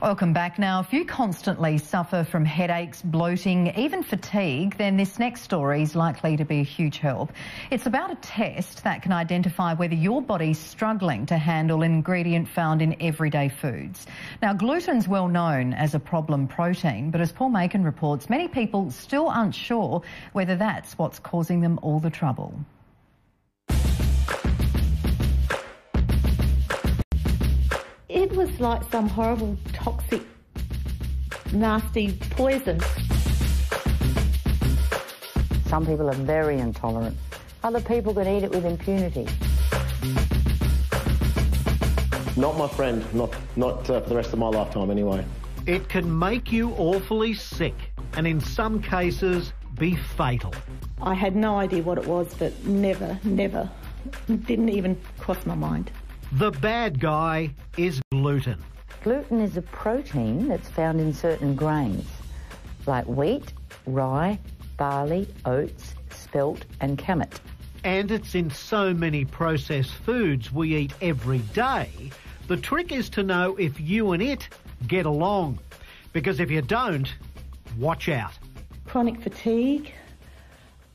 Welcome back. Now, if you constantly suffer from headaches, bloating, even fatigue, then this next story is likely to be a huge help. It's about a test that can identify whether your body's struggling to handle an ingredient found in everyday foods. Now, gluten's well known as a problem protein, but as Paul Makin reports, many people still aren't sure whether that's what's causing them all the trouble. Was like some horrible, toxic, nasty poison. Some people are very intolerant. Other people can eat it with impunity. Not my friend, not, not uh, for the rest of my lifetime anyway. It can make you awfully sick and in some cases be fatal. I had no idea what it was, but never, never, didn't even cross my mind. The bad guy is gluten. Gluten is a protein that's found in certain grains, like wheat, rye, barley, oats, spelt, and kamut. And it's in so many processed foods we eat every day. The trick is to know if you and it get along. Because if you don't, watch out. Chronic fatigue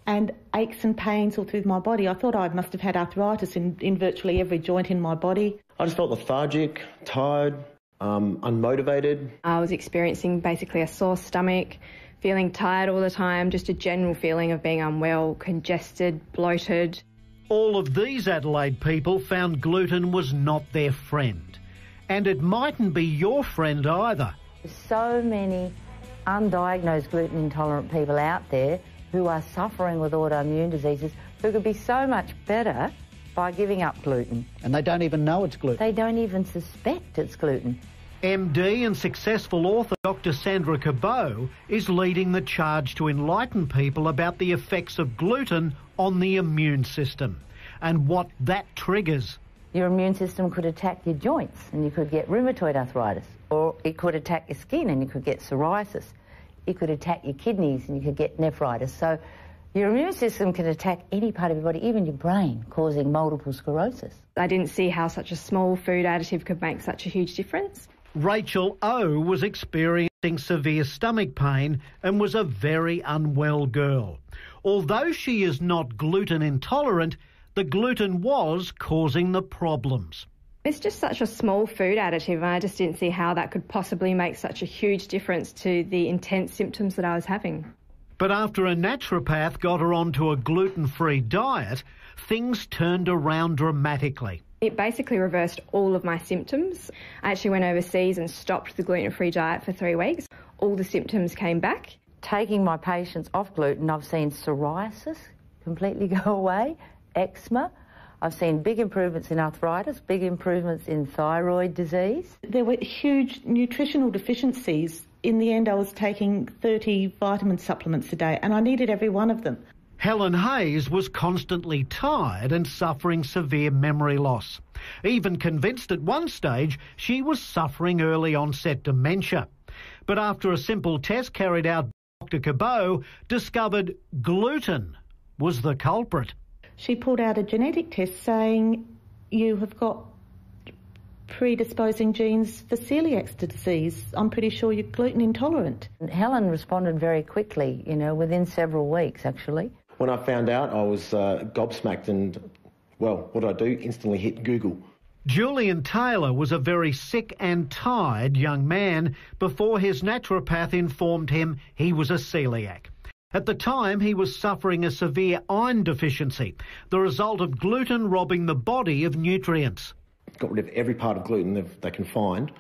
and aches and pains all through my body. I thought I must have had arthritis in, in virtually every joint in my body. I just felt lethargic, tired, um, unmotivated. I was experiencing basically a sore stomach, feeling tired all the time, just a general feeling of being unwell, congested, bloated. All of these Adelaide people found gluten was not their friend. And it mightn't be your friend either. There's so many undiagnosed gluten intolerant people out there who are suffering with autoimmune diseases who could be so much better by giving up gluten. And they don't even know it's gluten. They don't even suspect it's gluten. MD and successful author Dr. Sandra Cabot is leading the charge to enlighten people about the effects of gluten on the immune system and what that triggers. Your immune system could attack your joints and you could get rheumatoid arthritis, or it could attack your skin and you could get psoriasis. It could attack your kidneys and you could get nephritis. So your immune system can attack any part of your body, even your brain, causing multiple sclerosis. I didn't see how such a small food additive could make such a huge difference. Rachel O was experiencing severe stomach pain and was a very unwell girl. Although she is not gluten intolerant, the gluten was causing the problems. It's just such a small food additive, and I just didn't see how that could possibly make such a huge difference to the intense symptoms that I was having. But after a naturopath got her onto a gluten free diet, things turned around dramatically. It basically reversed all of my symptoms. I actually went overseas and stopped the gluten free diet for three weeks. All the symptoms came back. Taking my patients off gluten, I've seen psoriasis completely go away, eczema. I've seen big improvements in arthritis, big improvements in thyroid disease. There were huge nutritional deficiencies. In the end, I was taking 30 vitamin supplements a day, and I needed every one of them. Helen Hayes was constantly tired and suffering severe memory loss. Even convinced at one stage she was suffering early onset dementia. But after a simple test carried out, Dr. Cabot discovered gluten was the culprit. She pulled out a genetic test saying you have got predisposing genes for celiac disease. I'm pretty sure you're gluten intolerant. Helen responded very quickly, you know, within several weeks actually. When I found out, I was uh, gobsmacked and, well, what did I do? Instantly hit Google. Julian Taylor was a very sick and tired young man before his naturopath informed him he was a celiac. At the time, he was suffering a severe iron deficiency, the result of gluten robbing the body of nutrients. Got rid of every part of gluten they can find.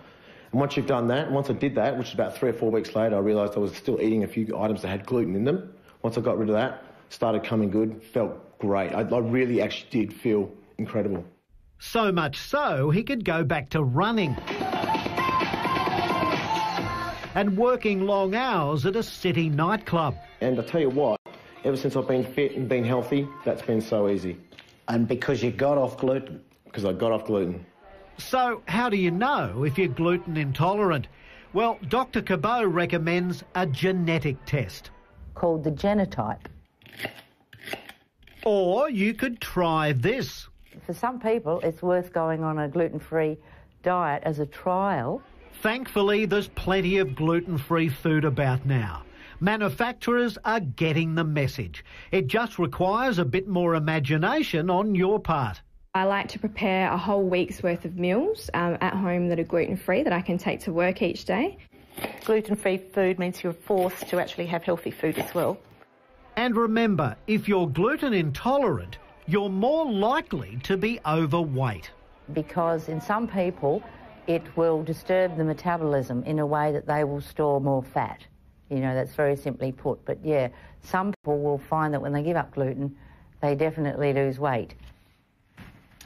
And once you've done that, once I did that, which is about three or four weeks later, I realised I was still eating a few items that had gluten in them. Once I got rid of that, started coming good, felt great. I, I really actually did feel incredible. So much so, he could go back to running and working long hours at a city nightclub. And I tell you what, ever since I've been fit and been healthy, that's been so easy. And because you got off gluten? Because I got off gluten. So, how do you know if you're gluten intolerant? Well, Dr. Cabot recommends a genetic test called the genotype. Or you could try this. For some people, it's worth going on a gluten free diet as a trial Thankfully, there's plenty of gluten free food about now. Manufacturers are getting the message. It just requires a bit more imagination on your part. I like to prepare a whole week's worth of meals um, at home that are gluten free that I can take to work each day. Gluten free food means you're forced to actually have healthy food as well. And remember, if you're gluten intolerant, you're more likely to be overweight. Because in some people, it will disturb the metabolism in a way that they will store more fat. You know, that's very simply put. But yeah, some people will find that when they give up gluten, they definitely lose weight.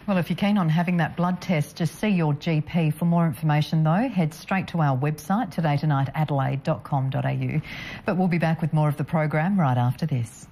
Well, if you're keen on having that blood test, just see your GP. For more information, though, head straight to our website, todaytonight.adelaide.com.au. But we'll be back with more of the program right after this.